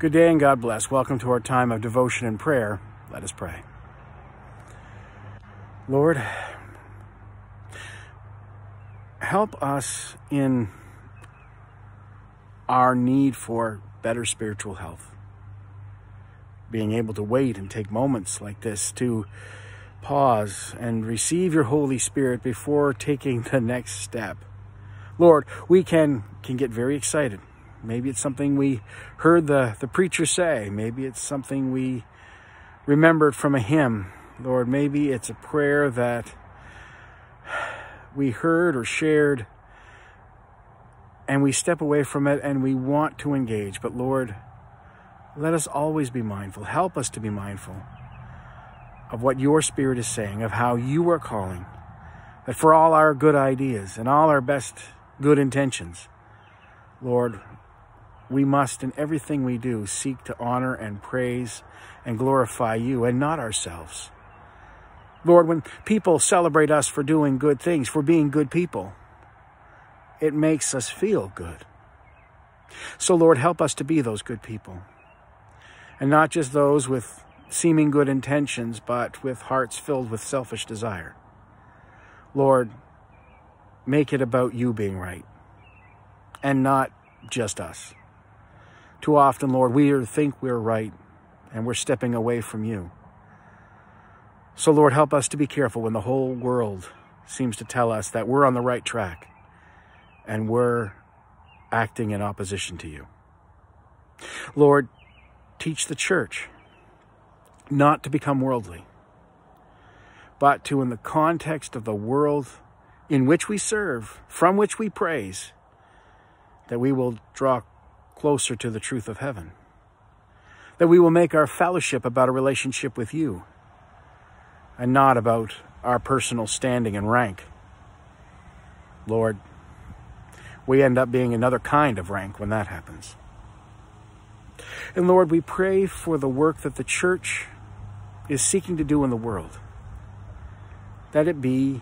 Good day and God bless. Welcome to our time of devotion and prayer. Let us pray. Lord, help us in our need for better spiritual health. Being able to wait and take moments like this to pause and receive your Holy Spirit before taking the next step. Lord, we can, can get very excited. Maybe it's something we heard the, the preacher say. Maybe it's something we remembered from a hymn. Lord, maybe it's a prayer that we heard or shared and we step away from it and we want to engage. But Lord, let us always be mindful. Help us to be mindful of what your Spirit is saying, of how you are calling, that for all our good ideas and all our best good intentions, Lord, we must in everything we do seek to honor and praise and glorify you and not ourselves. Lord, when people celebrate us for doing good things, for being good people, it makes us feel good. So, Lord, help us to be those good people. And not just those with seeming good intentions, but with hearts filled with selfish desire. Lord, make it about you being right and not just us. Too often, Lord, we think we're right and we're stepping away from you. So, Lord, help us to be careful when the whole world seems to tell us that we're on the right track and we're acting in opposition to you. Lord, teach the church not to become worldly, but to, in the context of the world in which we serve, from which we praise, that we will draw closer to the truth of heaven. That we will make our fellowship about a relationship with you and not about our personal standing and rank. Lord, we end up being another kind of rank when that happens. And Lord, we pray for the work that the church is seeking to do in the world. That it be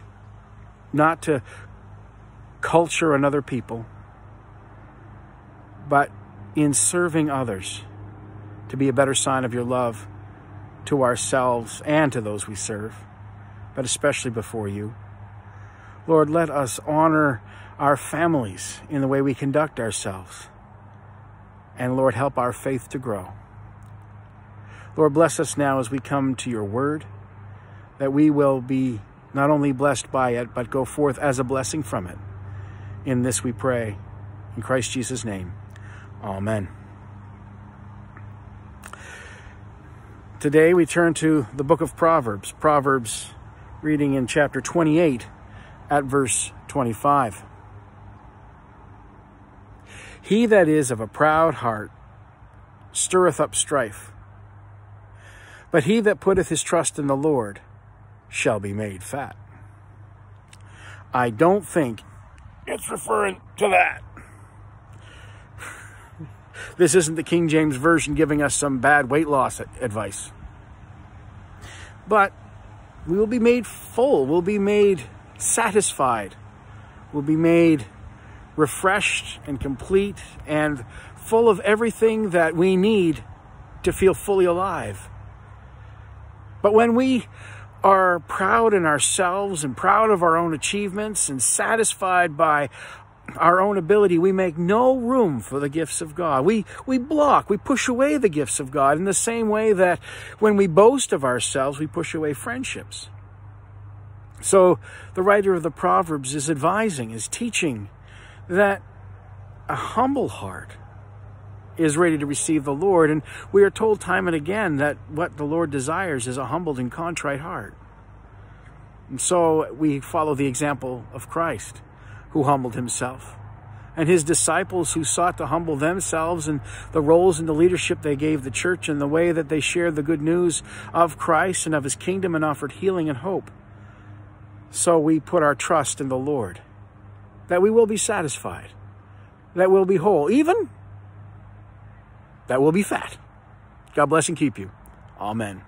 not to culture another people, but in serving others to be a better sign of your love to ourselves and to those we serve, but especially before you. Lord, let us honor our families in the way we conduct ourselves. And Lord, help our faith to grow. Lord, bless us now as we come to your word, that we will be not only blessed by it, but go forth as a blessing from it. In this we pray. In Christ Jesus' name. Amen. Today we turn to the book of Proverbs. Proverbs reading in chapter 28 at verse 25. He that is of a proud heart stirreth up strife, but he that putteth his trust in the Lord shall be made fat. I don't think it's referring to that. This isn't the King James Version giving us some bad weight loss advice. But we will be made full, we'll be made satisfied, we'll be made refreshed and complete and full of everything that we need to feel fully alive. But when we are proud in ourselves and proud of our own achievements and satisfied by our own ability, we make no room for the gifts of God. We, we block, we push away the gifts of God in the same way that when we boast of ourselves, we push away friendships. So the writer of the Proverbs is advising, is teaching that a humble heart is ready to receive the Lord. And we are told time and again that what the Lord desires is a humbled and contrite heart. And so we follow the example of Christ who humbled himself, and his disciples who sought to humble themselves and the roles and the leadership they gave the church and the way that they shared the good news of Christ and of his kingdom and offered healing and hope. So we put our trust in the Lord, that we will be satisfied, that we'll be whole, even that we'll be fat. God bless and keep you. Amen.